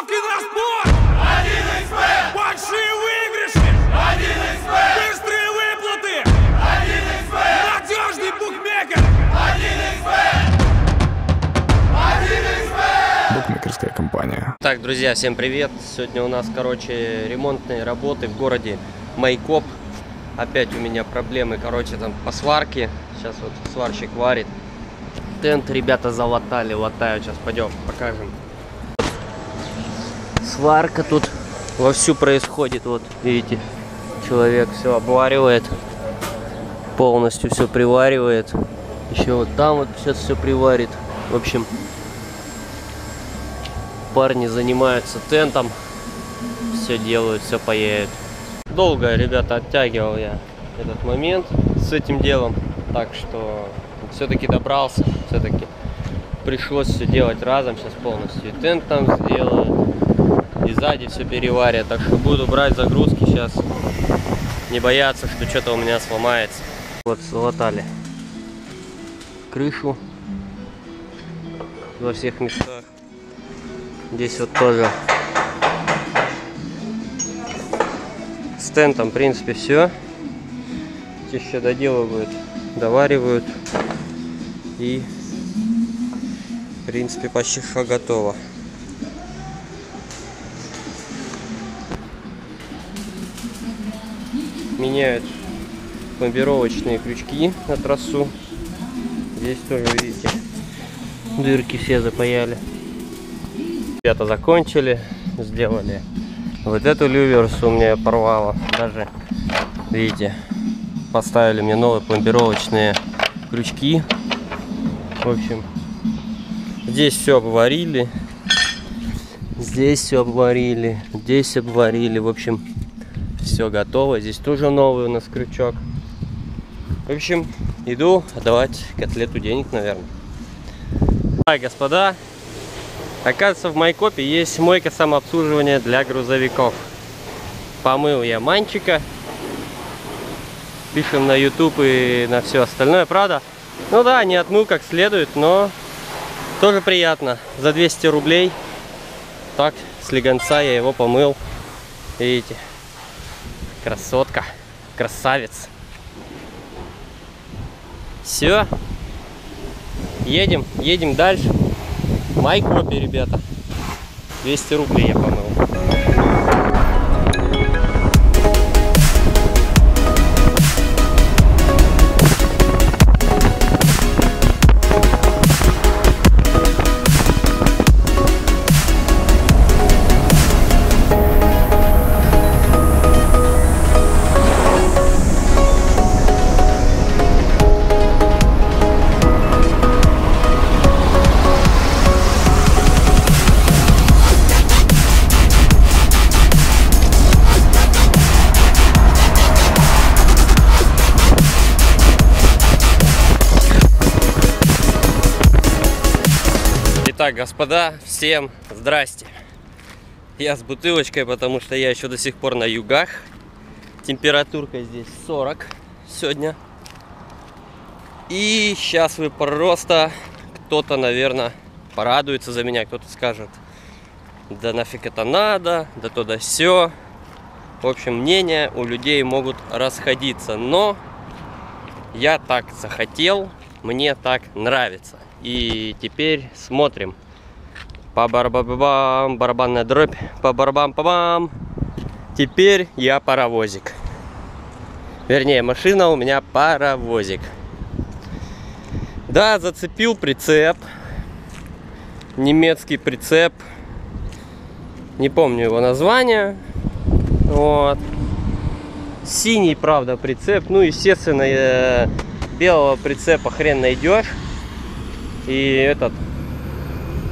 На спорт! 1xbet! Большие выигрыши! 1xbet! Быстрые выплаты! 1xbet! Надежный букмекер! 1xbet! Букмекерская компания. Так, друзья, всем привет! Сегодня у нас, короче, ремонтные работы в городе Майкоп. Опять у меня проблемы, короче, там по сварке. Сейчас вот сварщик варит. Тент ребята залатали, латают. Сейчас пойдем, покажем. Сварка тут вовсю происходит. Вот, видите, человек все обваривает. Полностью все приваривает. Еще вот там вот сейчас все приварит. В общем, парни занимаются тентом, все делают, все паяют. Долго, ребята, оттягивал я этот момент с этим делом, так что все-таки добрался, все-таки пришлось все делать разом, сейчас полностью и тент там сделаю, и сзади все переварят, так что буду брать загрузки сейчас, не бояться, что что-то у меня сломается. Вот, залатали крышу во всех местах. Здесь вот тоже с тентом, в принципе, все. Здесь еще доделывают, доваривают. И, в принципе, почти все готово. Меняют пломбировочные крючки на трассу. Здесь тоже, видите, дырки все запаяли. Ребята закончили, сделали. Вот эту люверсу меня порвало. Даже, видите, поставили мне новые пломбировочные крючки. В общем, здесь все обварили. Здесь все обварили. Здесь обварили. В общем, все готово. Здесь тоже новый у нас крючок. В общем, иду отдавать котлету денег, наверное. Так, господа, Оказывается, в Майкопе есть мойка самообслуживания для грузовиков. Помыл я манчика. Пишем на YouTube и на все остальное, правда? Ну да, не отмыл как следует, но тоже приятно. За 200 рублей. Так, с легонца я его помыл. Видите? Красотка. Красавец. Все. Едем, едем дальше. Майкопе, ребята. 200 рублей я помыл. Итак, господа, всем здрасте. Я с бутылочкой, потому что я еще до сих пор на югах. Температурка здесь 40 сегодня. И сейчас вы просто, кто-то, наверное, порадуется за меня, кто-то скажет, да нафиг это надо, да то да все. В общем, мнения у людей могут расходиться, но я так захотел, мне так нравится. И теперь смотрим. По барабам, барабанная дробь, по барабам, по бам. Теперь я паровозик. Вернее, машина у меня паровозик. Да, зацепил прицеп. Немецкий прицеп. Не помню его название. Вот. Синий, правда, прицеп. Ну, естественно, э, белого прицепа хрен найдешь. И этот,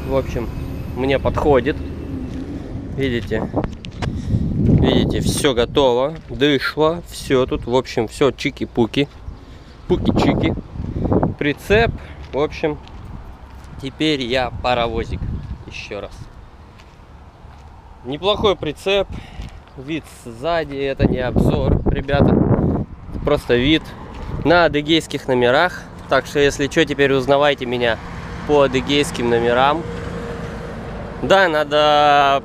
в общем, мне подходит. Видите? Видите, все готово. Дышло. Все тут, в общем, все чики-пуки. Пуки-чики. Прицеп. В общем, теперь я паровозик. Еще раз. Неплохой прицеп. Вид сзади. Это не обзор, ребята. Просто вид на адыгейских номерах. Так что, если что, теперь узнавайте меня по адыгейским номерам. Да, надо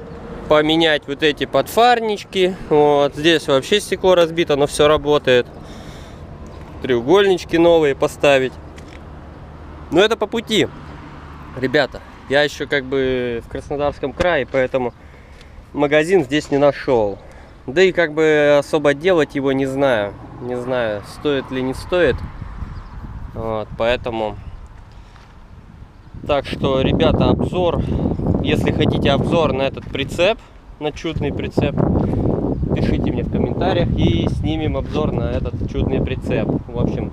поменять вот эти подфарнички. Вот здесь вообще стекло разбито, но все работает. Треугольнички новые поставить. Но это по пути. Ребята, я еще как бы в Краснодарском крае, поэтому магазин здесь не нашел. Да и как бы особо делать его не знаю. Не знаю, стоит ли не стоит. Вот, поэтому... Так что, ребята, обзор. Если хотите обзор на этот прицеп, на чудный прицеп, пишите мне в комментариях и снимем обзор на этот чудный прицеп. В общем,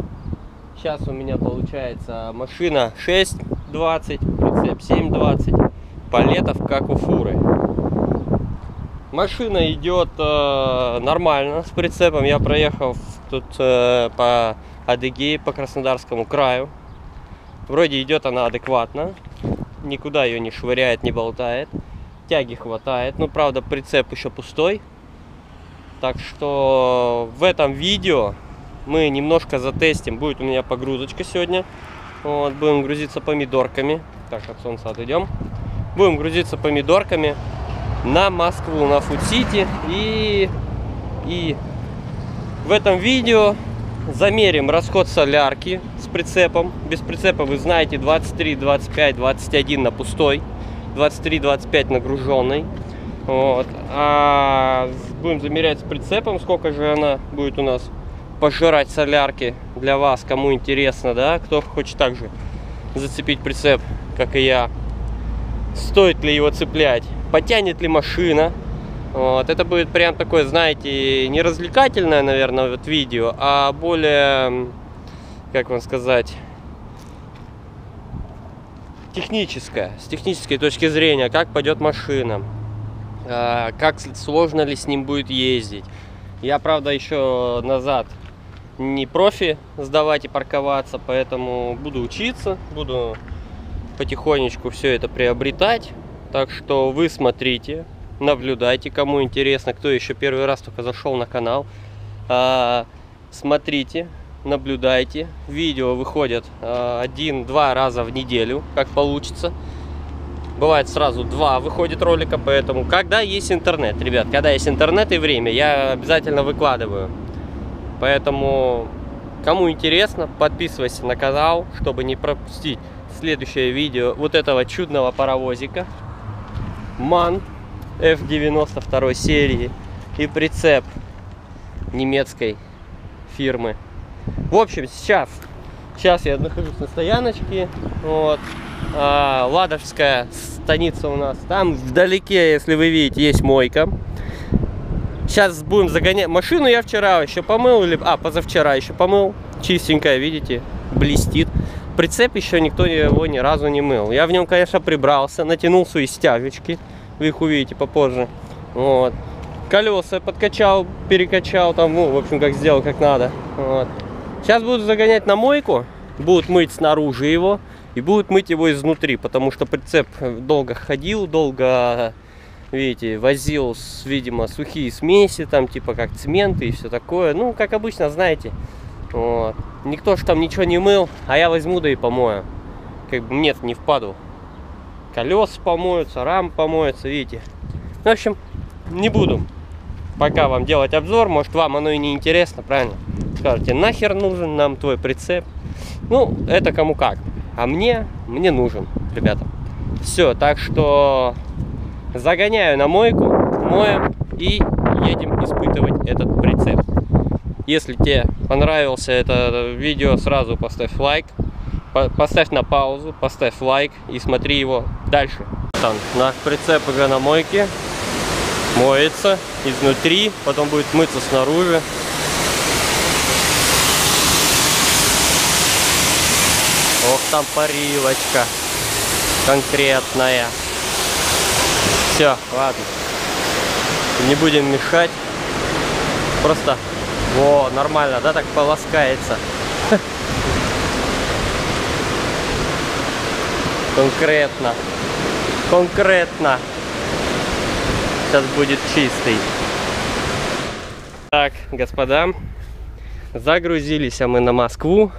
Сейчас у меня получается машина 6.20, прицеп 7.20, палетов как у фуры. Машина идет э, нормально с прицепом. Я проехал тут э, по Адыгее, по Краснодарскому краю. Вроде идет она адекватно. Никуда ее не швыряет, не болтает. Тяги хватает. Ну, правда, прицеп еще пустой. Так что в этом видео мы немножко затестим. Будет у меня погрузочка сегодня. Вот, будем грузиться помидорками. Так, от солнца отойдем. Будем грузиться помидорками на Москву, на Фуд-Сити. И, и в этом видео замерим расход солярки с прицепом. Без прицепа вы знаете 23, 25, 21 на пустой. 23-25 нагруженной. Вот. А будем замерять с прицепом, сколько же она будет у нас пожирать солярки для вас, кому интересно, да, кто хочет также зацепить прицеп, как и я. Стоит ли его цеплять? Потянет ли машина? Вот, это будет прям такое, знаете, не развлекательное, наверное, вот видео, а более, как вам сказать, техническое, с технической точки зрения, как пойдет машина, а, как сложно ли с ним будет ездить. Я, правда, еще назад не профи сдавать и парковаться, поэтому буду учиться, буду потихонечку все это приобретать. Так что вы смотрите, наблюдайте, кому интересно, кто еще первый раз только зашел на канал. А, смотрите, наблюдайте. Видео выходят а, один-два раза в неделю, как получится. Бывает сразу два выходит ролика, поэтому когда есть интернет, ребят, когда есть интернет и время, я обязательно выкладываю. Поэтому, кому интересно, подписывайся на канал, чтобы не пропустить следующее видео вот этого чудного паровозика. МАН F92 серии и прицеп немецкой фирмы. В общем, сейчас, сейчас я нахожусь на стояночке. Вот. А, Ладожская станица у нас. Там вдалеке, если вы видите, есть мойка. Сейчас будем загонять. Машину я вчера еще помыл, или, а, позавчера еще помыл. Чистенькая, видите, блестит. Прицеп еще никто его ни разу не мыл. Я в нем, конечно, прибрался, натянул свои стяжечки. Вы их увидите попозже. Вот. Колеса подкачал, перекачал, там, ну, в общем, как сделал, как надо. Вот. Сейчас буду загонять на мойку. Будут мыть снаружи его. И будут мыть его изнутри, потому что прицеп долго ходил, долго видите, возил, видимо, сухие смеси, там, типа, как цементы и все такое. Ну, как обычно, знаете, вот. Никто же там ничего не мыл, а я возьму, да и помою. Как бы нет, не впаду. Колеса помоются, рам помоются, видите. В общем, не буду пока вам делать обзор, может вам оно и не интересно, правильно? Скажете, нахер нужен нам твой прицеп? Ну, это кому как. А мне, мне нужен, ребята. Все, так что Загоняю на мойку, моем и едем испытывать этот прицеп. Если тебе понравился это видео, сразу поставь лайк, поставь на паузу, поставь лайк и смотри его дальше. Там, наш прицеп мойке, моется изнутри, потом будет мыться снаружи. Ох, там парилочка конкретная. Все, ладно. Не будем мешать. Просто, во, нормально, да, так полоскается. Конкретно. Конкретно. Сейчас будет чистый. Так, господа, загрузились мы на Москву.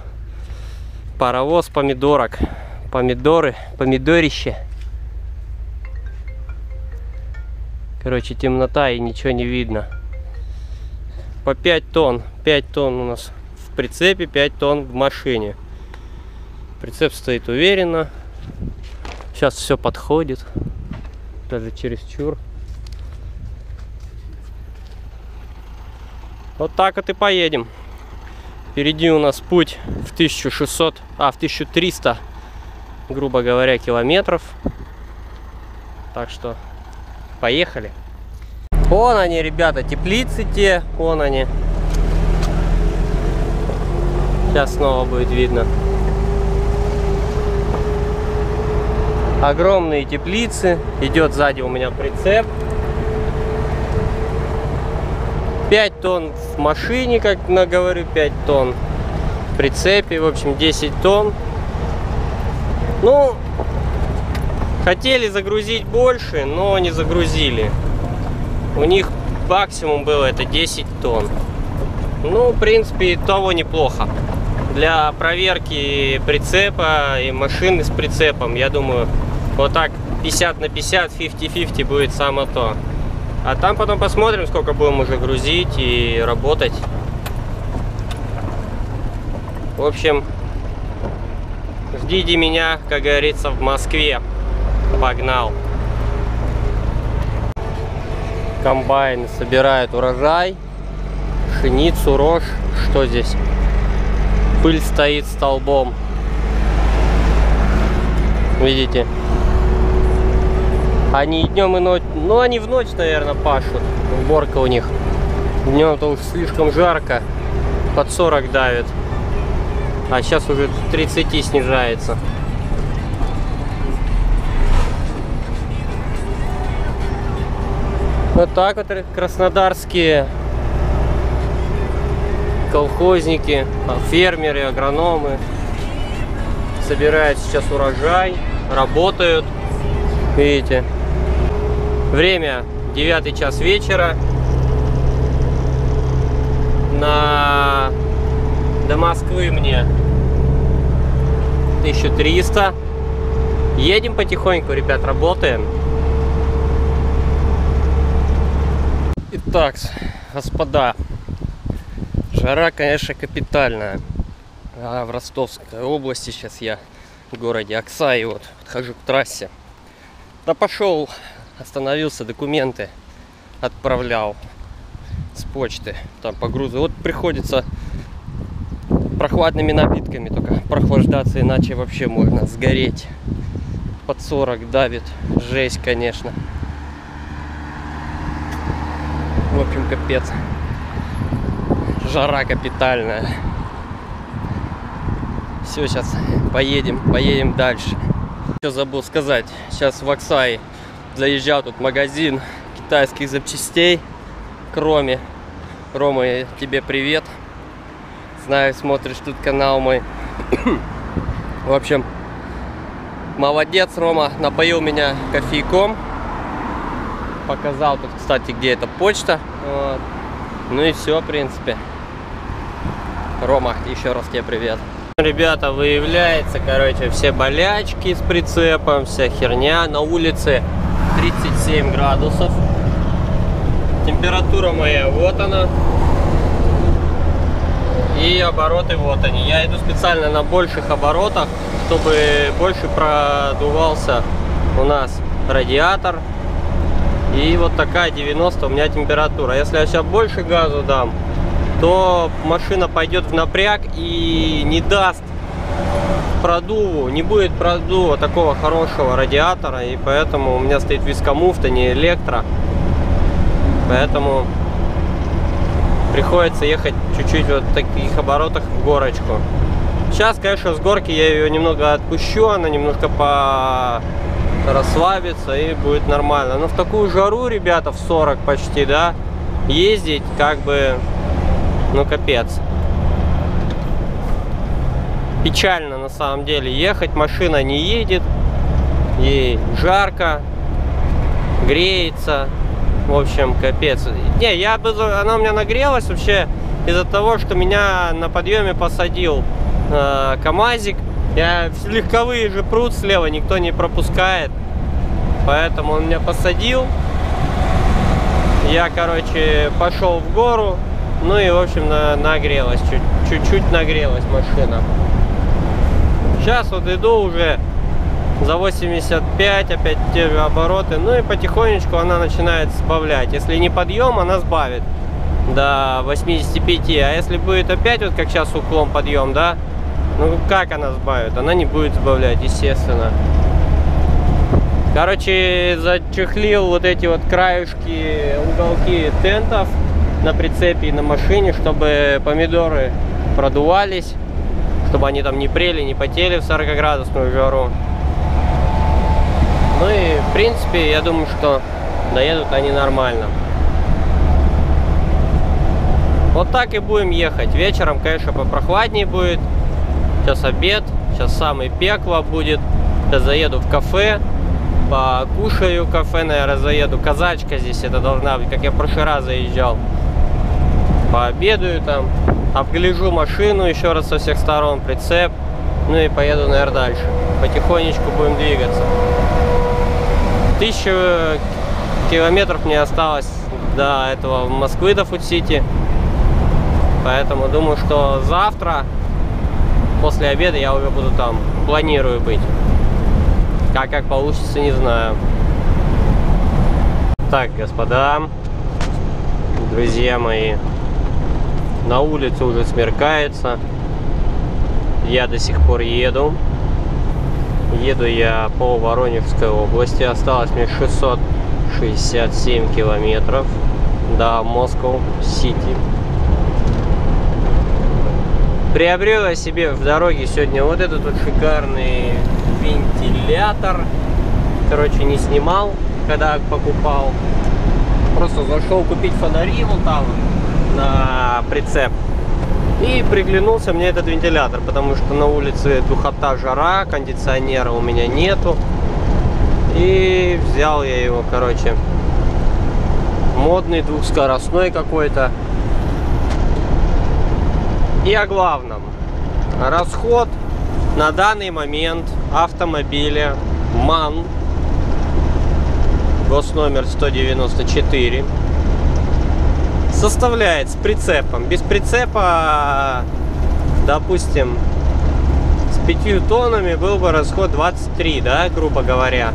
Паровоз помидорок. Помидоры, помидорище. Короче, темнота и ничего не видно. По 5 тонн. 5 тонн у нас в прицепе, 5 тонн в машине. Прицеп стоит уверенно. Сейчас все подходит. Даже через чур. Вот так вот и поедем. Впереди у нас путь в 1600, а в 1300, грубо говоря, километров. Так что поехали. Вон они, ребята, теплицы те, вон они. Сейчас снова будет видно. Огромные теплицы. Идет сзади у меня прицеп. 5 тонн в машине, как на говорю, 5 тонн в прицепе, в общем 10 тонн. Ну, хотели загрузить больше, но не загрузили. У них максимум было это 10 тонн. Ну, в принципе, того неплохо. Для проверки прицепа и машины с прицепом, я думаю, вот так 50 на 50, 50-50 будет само то. А там потом посмотрим, сколько будем уже грузить и работать. В общем, ждите меня, как говорится, в Москве. Погнал. Комбайн собирает урожай, пшеницу, рожь. Что здесь? Пыль стоит столбом. Видите? Они днем, и ночью. Ну, они в ночь, наверное, пашут. Уборка у них. Днем-то уж слишком жарко. Под 40 давит. А сейчас уже 30 снижается. Вот так вот краснодарские колхозники, фермеры, агрономы собирают сейчас урожай, работают. Видите? Время 9 час вечера. На... До Москвы мне 1300. Едем потихоньку, ребят, работаем. Итак, господа, жара, конечно, капитальная. А в Ростовской области сейчас я в городе Оксай, вот, подхожу к трассе. Да пошел остановился, документы отправлял с почты, там по грузу. Вот приходится прохладными напитками только прохлаждаться, иначе вообще можно сгореть. Под 40 давит, жесть, конечно. В общем, капец. Жара капитальная. Все, сейчас поедем, поедем дальше. Что забыл сказать, сейчас в Оксай заезжал тут магазин китайских запчастей кроме Рома, тебе привет. Знаю, смотришь тут канал мой. В общем, молодец, Рома, напоил меня кофейком. Показал тут, кстати, где эта почта. Вот. Ну и все, в принципе. Рома, еще раз тебе привет. Ребята, выявляется, короче, все болячки с прицепом, вся херня на улице 37 градусов. Температура моя вот она. И обороты вот они. Я иду специально на больших оборотах, чтобы больше продувался у нас радиатор. И вот такая 90 у меня температура. Если я сейчас больше газу дам, то машина пойдет в напряг и не даст продуву, не будет продува такого хорошего радиатора, и поэтому у меня стоит вискомуфта, не электро. Поэтому приходится ехать чуть-чуть вот в таких оборотах в горочку. Сейчас, конечно, с горки я ее немного отпущу, она немножко по расслабится и будет нормально. Но в такую жару, ребята, в 40 почти, да, ездить как бы, ну капец печально на самом деле ехать. Машина не едет, ей жарко, греется. В общем, капец. Не, я бы, она у меня нагрелась вообще из-за того, что меня на подъеме посадил э, КамАЗик. Я легковые же пруд слева, никто не пропускает. Поэтому он меня посадил. Я, короче, пошел в гору, ну и, в общем, на, нагрелась, чуть- чуть-чуть нагрелась машина. Сейчас вот иду уже за 85, опять те же обороты, ну и потихонечку она начинает сбавлять. Если не подъем, она сбавит до 85, а если будет опять вот как сейчас уклон подъем, да, ну как она сбавит? Она не будет сбавлять, естественно. Короче, зачехлил вот эти вот краюшки, уголки тентов на прицепе и на машине, чтобы помидоры продувались, чтобы они там не прели, не потели в 40 градусную жару. Ну и, в принципе, я думаю, что доедут они нормально. Вот так и будем ехать. Вечером, конечно, попрохладнее будет. Сейчас обед, сейчас самый пекло будет. Сейчас заеду в кафе, покушаю кафе, наверное, заеду. Казачка здесь это должна быть, как я в прошлый раз заезжал. Пообедаю там, обгляжу машину еще раз со всех сторон, прицеп. Ну и поеду, наверное, дальше. Потихонечку будем двигаться. Тысячу километров мне осталось до этого Москвы, до Фуд-Сити. Поэтому думаю, что завтра после обеда я уже буду там. Планирую быть. Как как получится, не знаю. Так, господа, друзья мои, на улице уже смеркается. Я до сих пор еду. Еду я по Воронежской области. Осталось мне 667 километров до Москва-Сити. Приобрел я себе в дороге сегодня вот этот вот шикарный вентилятор. Короче, не снимал, когда покупал. Просто зашел купить фонари вот там на прицеп. И приглянулся мне этот вентилятор, потому что на улице духота, жара, кондиционера у меня нету. И взял я его, короче, модный двухскоростной какой-то. И о главном. Расход на данный момент автомобиля МАН госномер 194 составляет с прицепом. Без прицепа, допустим, с 5 тоннами был бы расход 23, да, грубо говоря.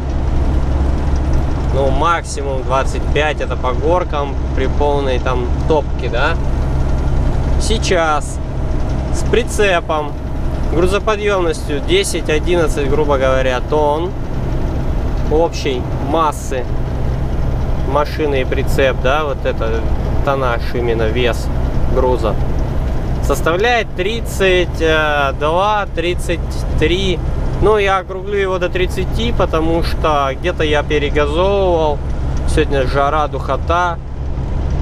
Ну, максимум 25 это по горкам при полной там топке, да. Сейчас с прицепом грузоподъемностью 10-11, грубо говоря, тонн общей массы машины и прицеп, да, вот это тоннаж именно вес груза. Составляет 32 33 ну я округлю его до 30 потому что где-то я перегазовывал. Сегодня жара духота.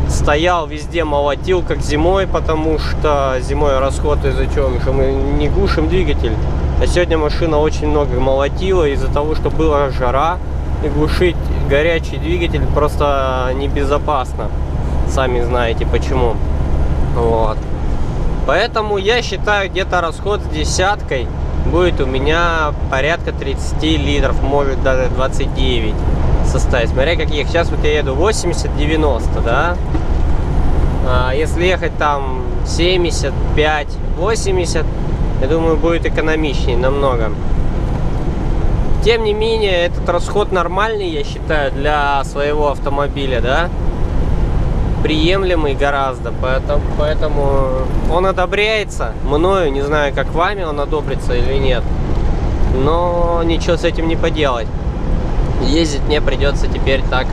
Стоял везде молотил как зимой потому что зимой расход из-за чего что мы не глушим двигатель. А сегодня машина очень много молотила из-за того что была жара и глушить горячий двигатель просто небезопасно сами знаете почему. Вот. Поэтому я считаю, где-то расход с десяткой будет у меня порядка 30 литров, может даже 29 составить. Смотря каких. Сейчас вот я еду 80-90, да? А если ехать там 75-80, я думаю, будет экономичнее намного. Тем не менее, этот расход нормальный, я считаю, для своего автомобиля, да? приемлемый гораздо, поэтому, поэтому он одобряется мною, не знаю, как вами он одобрится или нет, но ничего с этим не поделать. Ездить мне придется теперь так,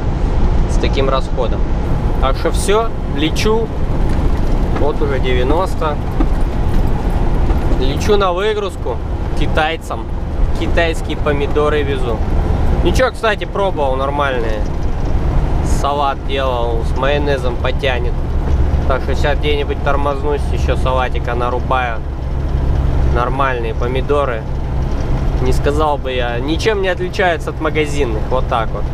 с таким расходом. Так что все, лечу, вот уже 90, лечу на выгрузку китайцам, китайские помидоры везу. Ничего, кстати, пробовал нормальные салат делал, с майонезом потянет. Так что сейчас где-нибудь тормознусь, еще салатика нарубаю. Нормальные помидоры. Не сказал бы я, ничем не отличаются от магазинных, вот так вот.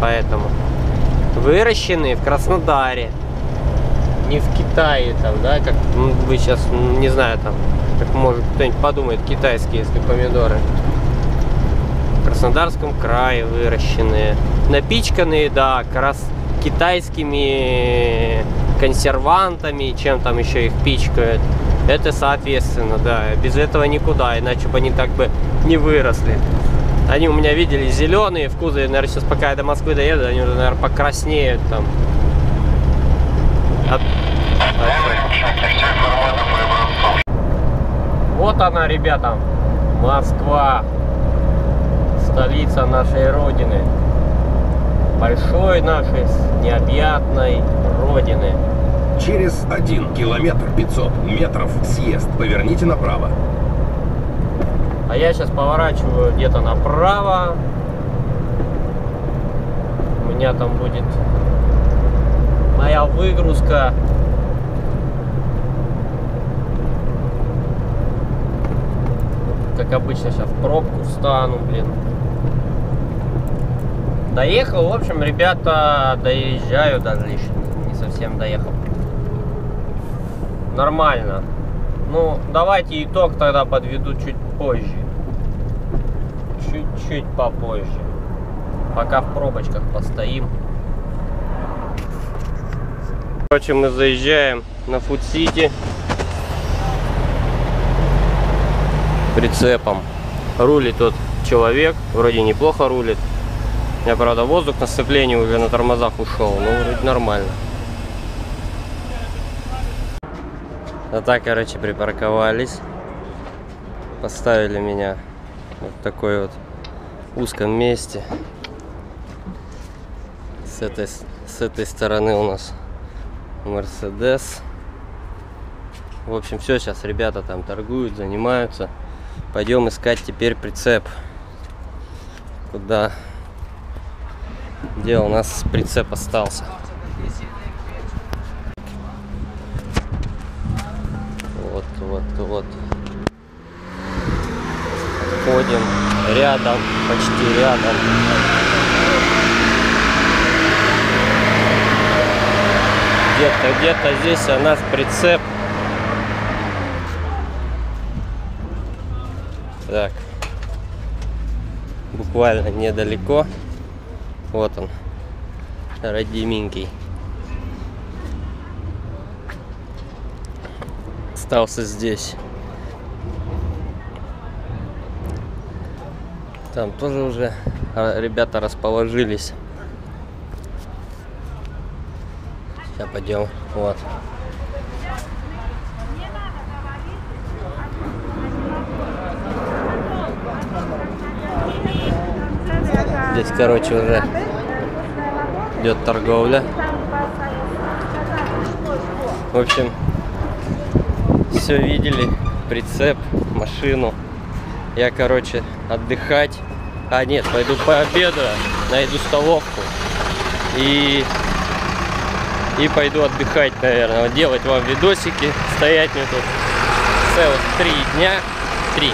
Поэтому выращенные в Краснодаре, не в Китае там, да, как ну, вы сейчас, не знаю там, как может кто-нибудь подумает, китайские, если помидоры. В Краснодарском крае выращенные. Напичканные, да, крас китайскими консервантами, чем там еще их пичкают. Это соответственно, да. Без этого никуда, иначе бы они так бы не выросли. Они у меня видели зеленые в кузове, наверное, сейчас пока я до Москвы доеду, они уже, наверное, покраснеют там. От- Вот она, ребята, Москва, столица нашей Родины, большой нашей необъятной Родины. Через 1 километр 500 метров съезд. Поверните направо. А я сейчас поворачиваю где-то направо. У меня там будет моя выгрузка. Как обычно сейчас пробку встану, блин. Доехал, в общем, ребята, доезжаю даже еще не совсем доехал. Нормально. Ну, давайте итог тогда подведу чуть позже. Чуть-чуть попозже. Пока в пробочках постоим. Короче, мы заезжаем на City прицепом. Рулит тот человек, вроде неплохо рулит. У меня, правда, воздух на сцеплении уже на тормозах ушел, но вроде нормально. А так, короче, припарковались. Поставили меня вот в такой вот узком месте. С этой, с этой стороны у нас Мерседес. В общем, все, сейчас ребята там торгуют, занимаются. Пойдем искать теперь прицеп. Куда? Где у нас прицеп остался? Вот, вот, вот. Ходим рядом, почти рядом. Где-то, где-то здесь у нас прицеп. Так. Буквально недалеко. Вот он. Родименький. Остался здесь. Там тоже уже а, ребята расположились. Пойдем. Вот. Здесь, короче, уже идет торговля. В общем, все видели. Прицеп, машину. Я, короче, отдыхать. А, нет, пойду пообедаю, найду столовку. И и пойду отдыхать, наверное, делать вам видосики, стоять мне тут целых три дня, три.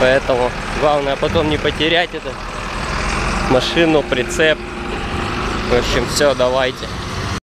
Поэтому главное потом не потерять это машину, прицеп. В общем, все, давайте.